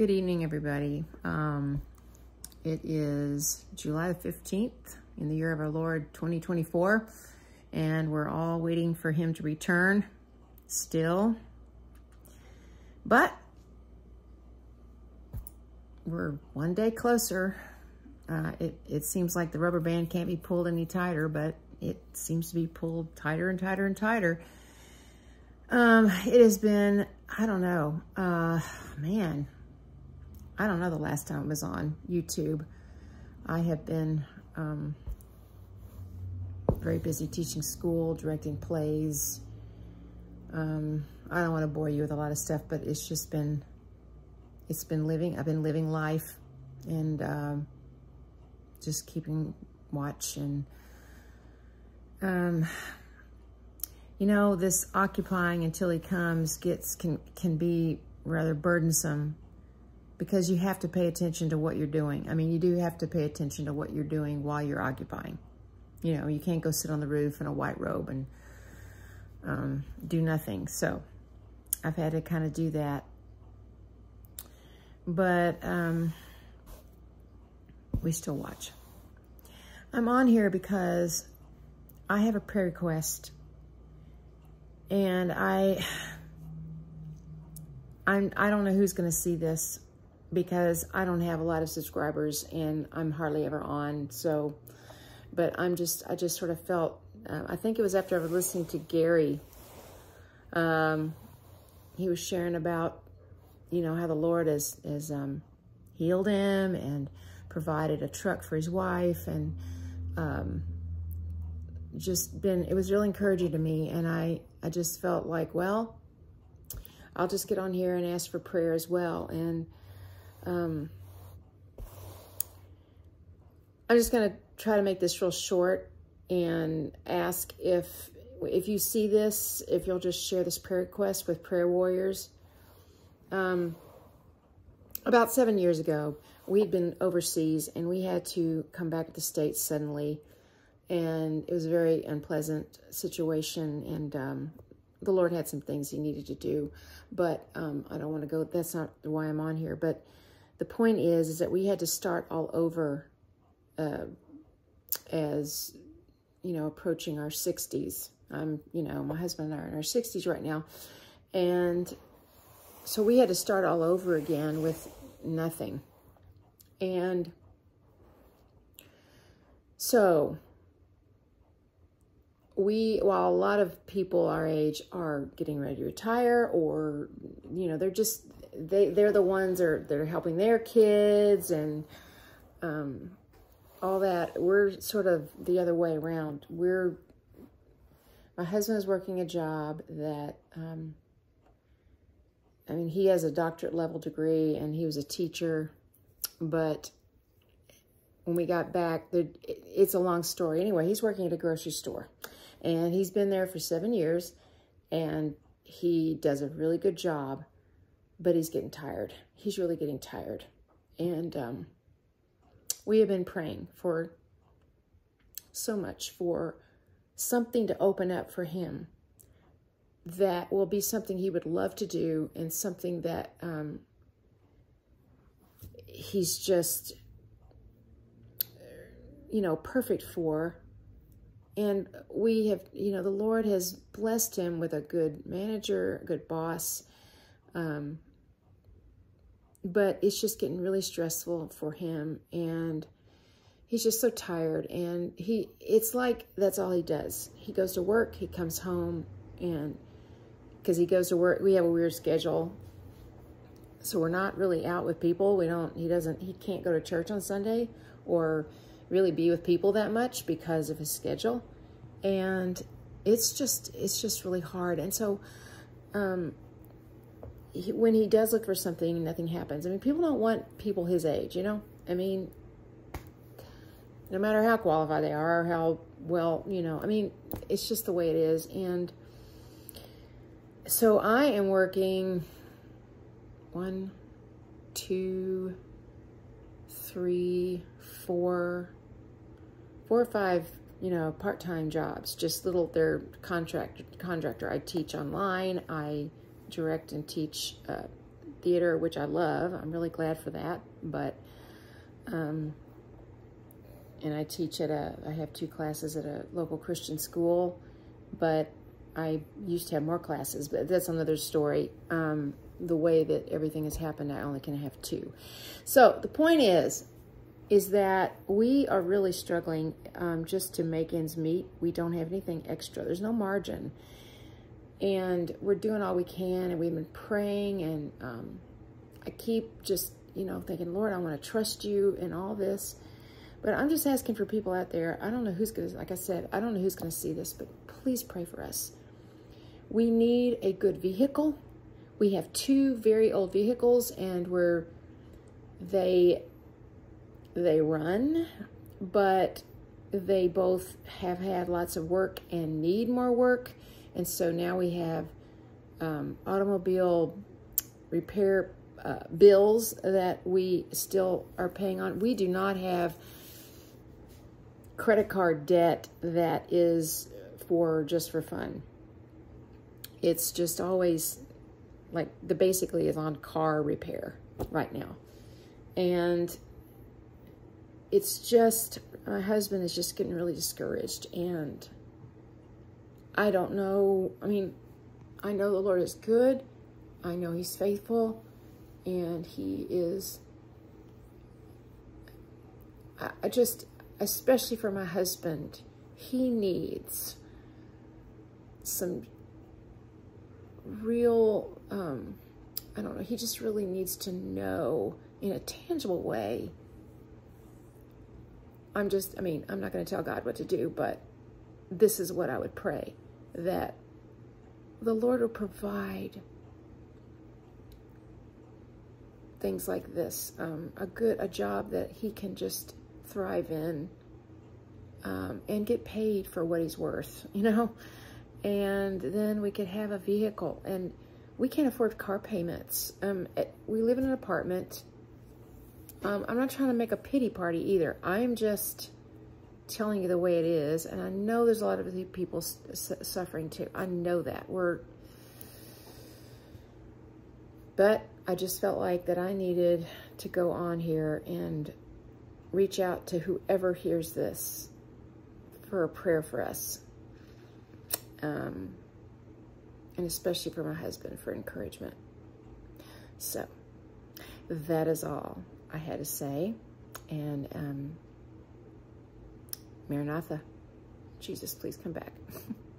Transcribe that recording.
Good evening, everybody. Um, it is July the 15th in the year of our Lord 2024, and we're all waiting for him to return still. But we're one day closer. Uh, it, it seems like the rubber band can't be pulled any tighter, but it seems to be pulled tighter and tighter and tighter. Um, it has been, I don't know, uh, man, I don't know the last time it was on YouTube. I have been um, very busy teaching school, directing plays. Um, I don't want to bore you with a lot of stuff, but it's just been, it's been living, I've been living life and um, just keeping watch and, um, you know, this occupying until he comes gets, can, can be rather burdensome because you have to pay attention to what you're doing. I mean, you do have to pay attention to what you're doing while you're occupying. You know, you can't go sit on the roof in a white robe and um, do nothing. So I've had to kind of do that. But um, we still watch. I'm on here because I have a prayer request and I, I'm, I don't know who's going to see this because I don't have a lot of subscribers and I'm hardly ever on. So, but I'm just, I just sort of felt, uh, I think it was after I was listening to Gary. Um, he was sharing about, you know, how the Lord has, has um, healed him and provided a truck for his wife and um, just been, it was really encouraging to me. And I, I just felt like, well, I'll just get on here and ask for prayer as well. And um, I'm just going to try to make this real short and ask if if you see this, if you'll just share this prayer request with prayer warriors. Um, about seven years ago, we'd been overseas and we had to come back to the States suddenly. And it was a very unpleasant situation. And um, the Lord had some things he needed to do. But um, I don't want to go, that's not why I'm on here. But the point is, is that we had to start all over uh, as, you know, approaching our 60s. I'm, you know, my husband and I are in our 60s right now. And so we had to start all over again with nothing. And so we, while a lot of people our age are getting ready to retire or, you know, they're just they they're the ones that are they're helping their kids and um, all that. We're sort of the other way around. We're my husband is working a job that um, I mean he has a doctorate level degree and he was a teacher, but when we got back, it's a long story. Anyway, he's working at a grocery store and he's been there for seven years and he does a really good job but he's getting tired. He's really getting tired. And um, we have been praying for so much for something to open up for him that will be something he would love to do and something that um, he's just, you know, perfect for. And we have, you know, the Lord has blessed him with a good manager, a good boss, um, but it's just getting really stressful for him and he's just so tired and he it's like that's all he does. He goes to work he comes home and because he goes to work we have a weird schedule. So we're not really out with people. We don't he doesn't he can't go to church on sunday or really be with people that much because of his schedule. And it's just it's just really hard. And so um he, when he does look for something, nothing happens. I mean, people don't want people his age, you know? I mean, no matter how qualified they are or how well, you know, I mean, it's just the way it is. And so I am working one, two, three, four, four or five, you know, part-time jobs, just little, they're contract, contractor. I teach online. I direct and teach uh, theater, which I love. I'm really glad for that. But, um, and I teach at a, I have two classes at a local Christian school, but I used to have more classes, but that's another story. Um, the way that everything has happened, I only can have two. So the point is, is that we are really struggling um, just to make ends meet. We don't have anything extra. There's no margin. And we're doing all we can, and we've been praying, and um, I keep just, you know, thinking, Lord, I want to trust you in all this. But I'm just asking for people out there. I don't know who's going to, like I said, I don't know who's going to see this, but please pray for us. We need a good vehicle. We have two very old vehicles, and we're, they, they run, but they both have had lots of work and need more work. And so now we have um, automobile repair uh, bills that we still are paying on. We do not have credit card debt that is for just for fun. It's just always like the basically is on car repair right now. And it's just, my husband is just getting really discouraged and I don't know. I mean, I know the Lord is good. I know he's faithful and he is, I, just, especially for my husband, he needs some real, um, I don't know, he just really needs to know in a tangible way. I'm just, I mean, I'm not going to tell God what to do, but this is what I would pray that the Lord will provide things like this um, a good a job that he can just thrive in um, and get paid for what he's worth you know? And then we could have a vehicle and we can't afford car payments. Um, we live in an apartment. Um, i'm not trying to make a pity party either. I'm just telling you the way it is. And I know there's a lot of people suffering too. I know that. We're, but I just felt like that I needed to go on here and reach out to whoever hears this for a prayer for us. Um, and especially for my husband for encouragement. So that is all I had to say. And um, Maranatha, Jesus, please come back.